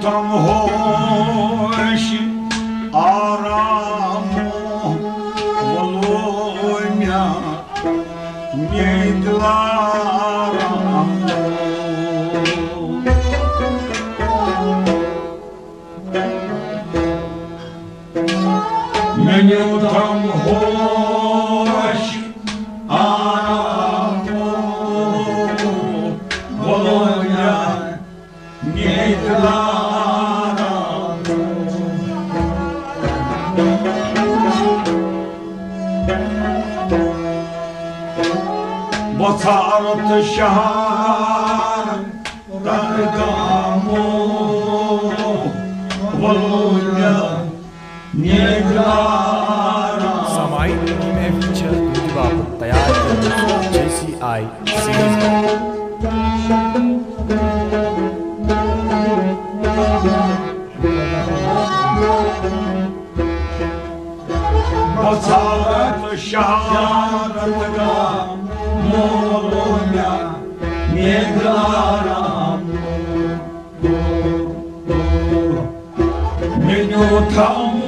tam whole. وصارت الشهار رقامو والوجه نجارة سامعين الام اف تشيرت بابل تيار جي سي اي سيزون Kocalır şahatlığa Molunya Neglara Minutam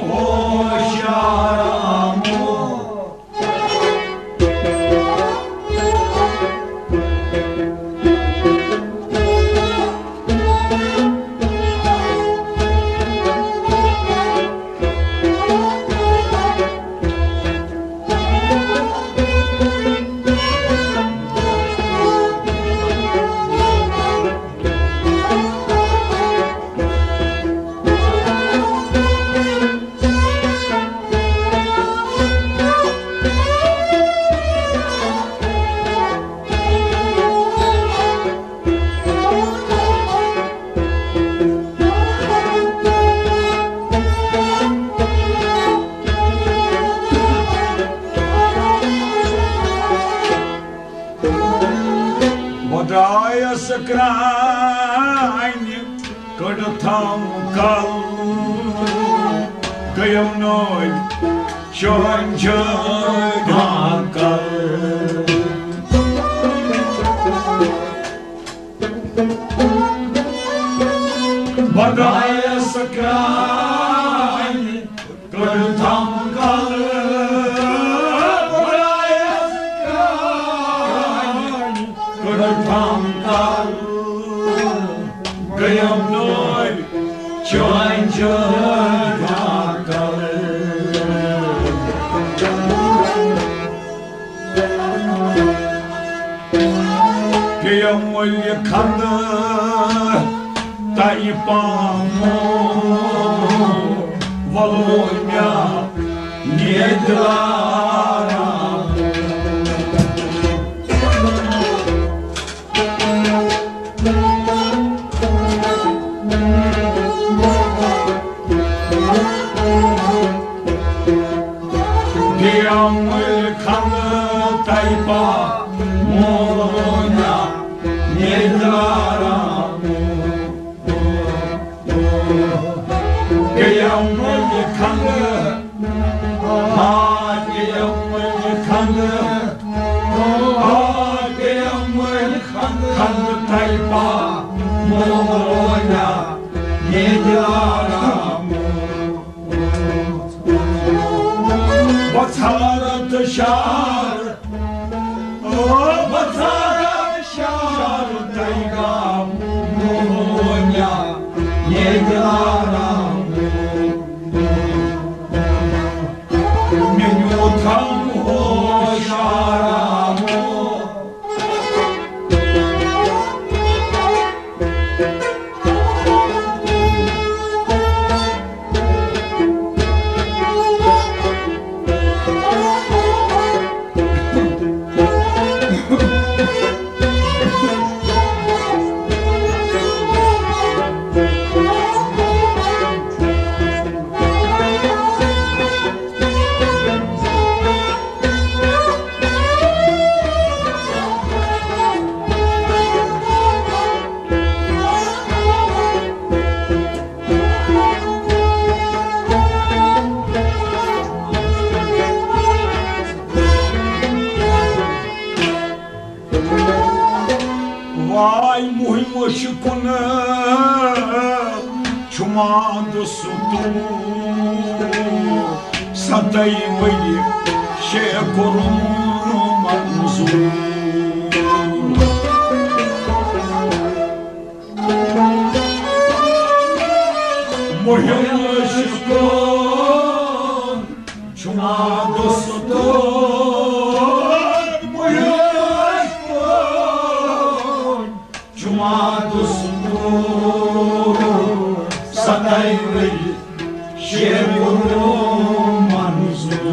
krajnje Ko do tamo kalu Ko je u noj Čovan čovan kalu Bada й помог, Володя, не даром. Young Bugün ışıkım Cuma dostum Bugün ışıkım Cuma dostum Satay ve Şevurum manzur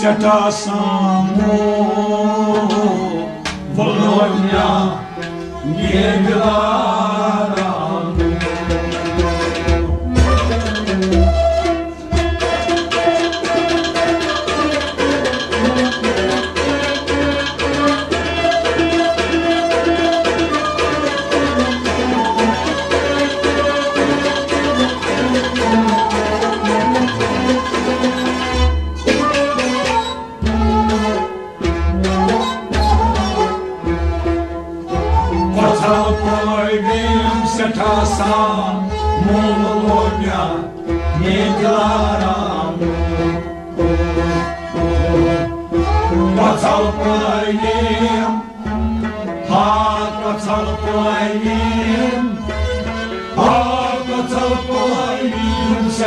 Świata samo. Wolnonia nie była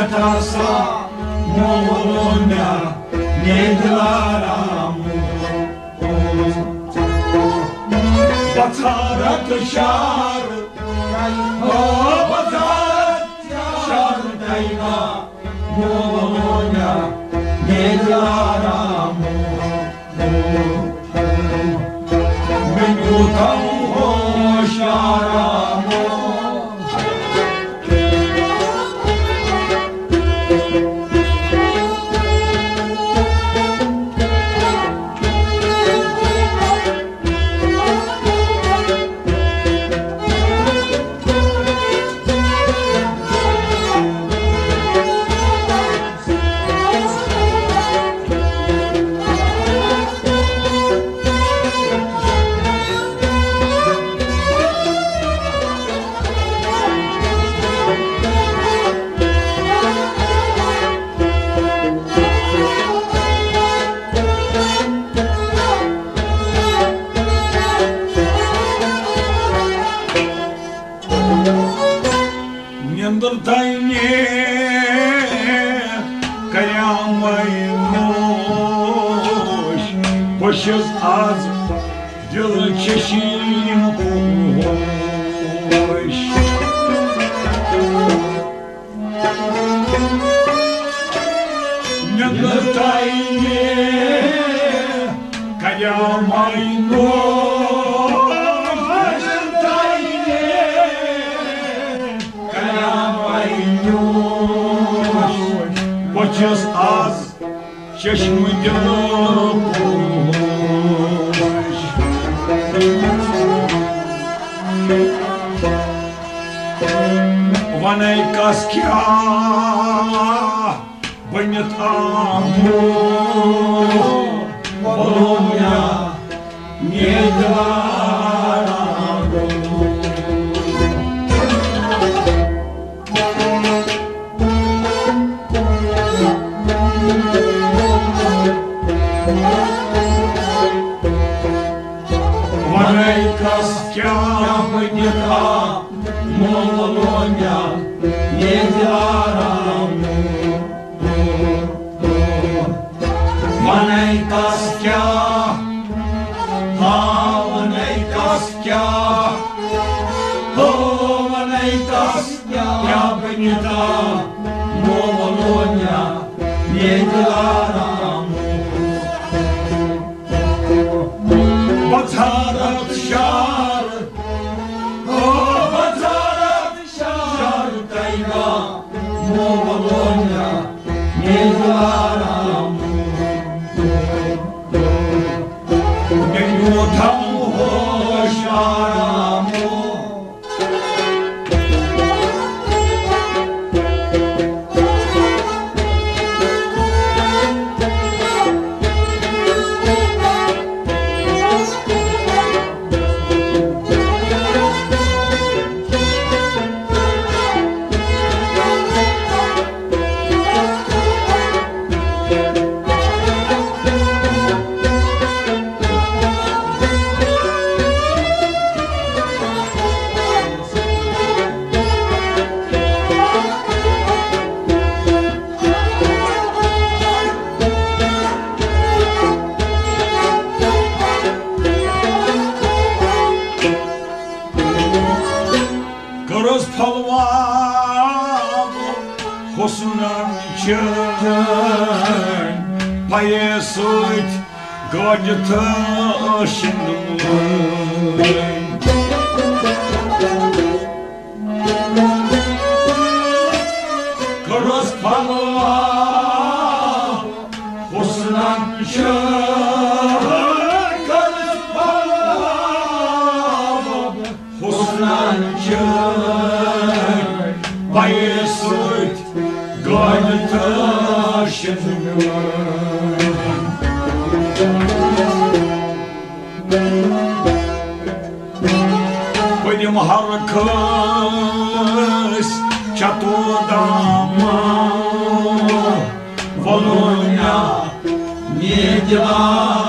kocalpojum Seta samo Volodnia nie gara Batarak şar O batarak şar dayna Molonya Nelara Ben yutam hoşaramo вдайне корявой ночь, Пощез аз, дело чаще just аз, چشم گدا پوش Ваней каскя Бынет а, амбу Воломня Не дать Karaykaskan gıda Molonya Yediaram Karaykaskan Payı süt Gacı taşındım Kırız pamuğa Husnan şır Kırız pamuğa Пойдем харкас чатудама Волоня не дела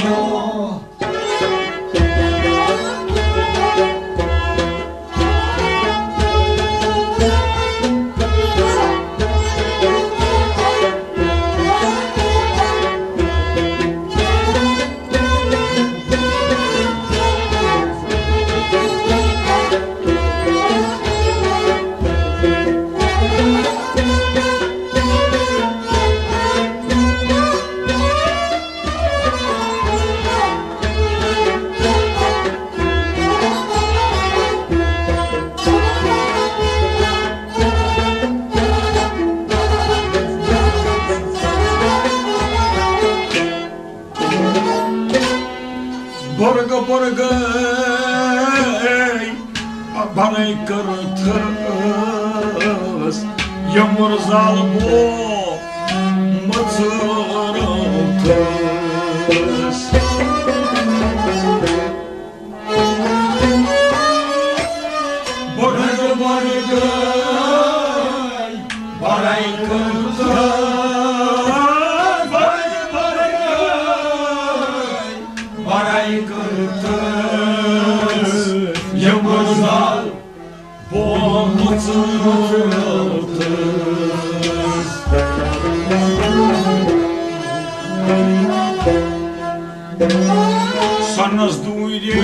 Sannas duydiler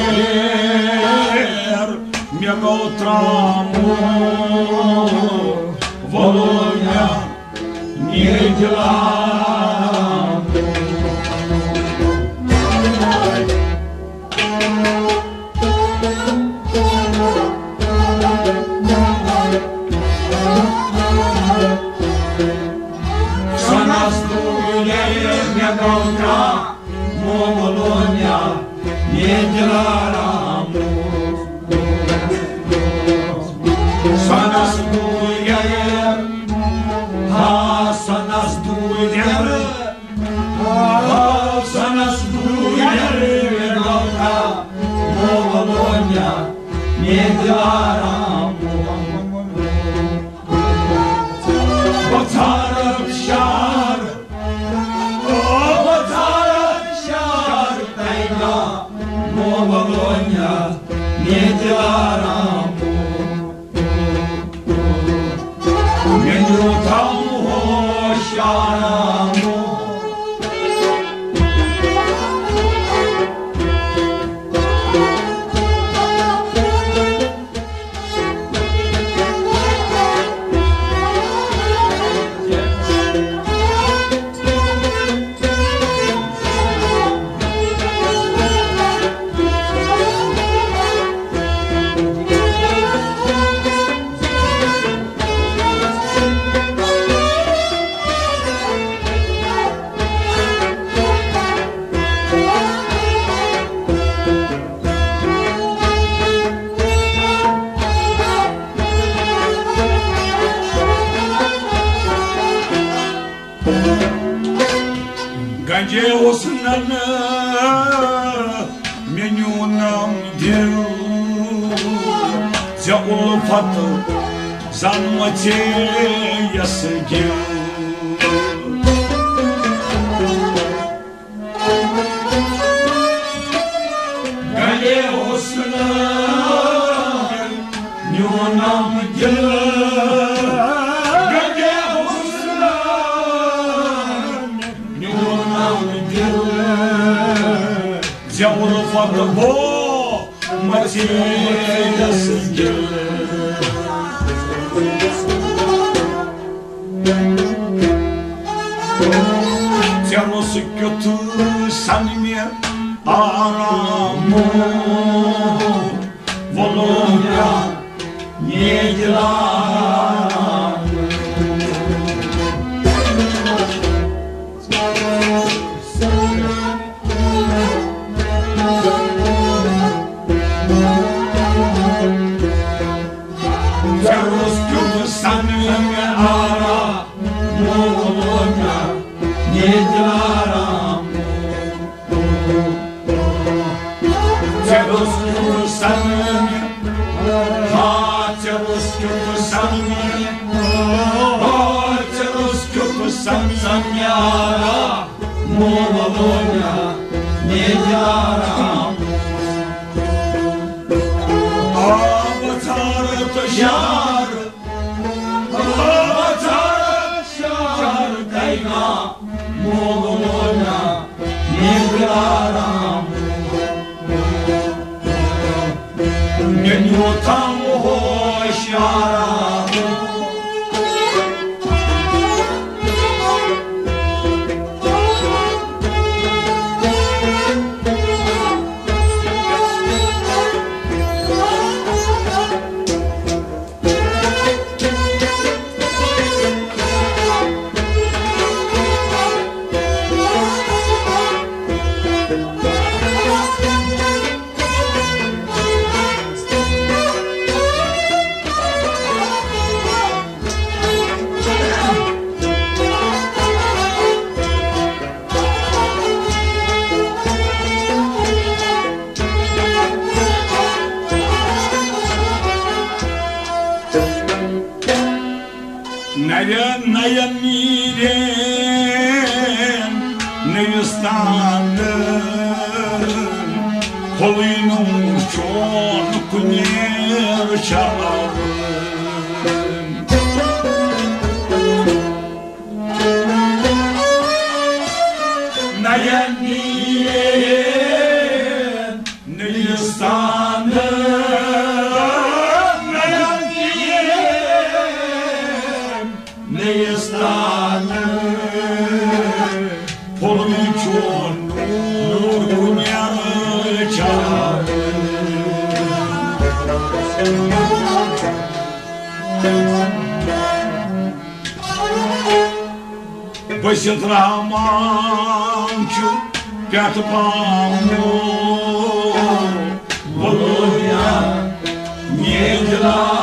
Mjega otramo Volonja Nije djela Miagonka, Momo Lonia, Miedra Djelam Menju osnana menyunam dil Ja yasgil Ganje osnana menyunam dil Ganje of the ball. My team. Krishna, Mohammadna, Nirvidaram. Nyanyotam ho Pois se entrar amante Perto para o amor Bolonha Minha lá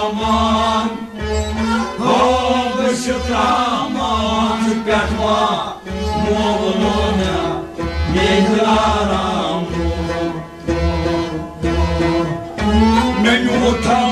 aman Oldu şıkrama Tüketma Molununa Mehlara Menü utan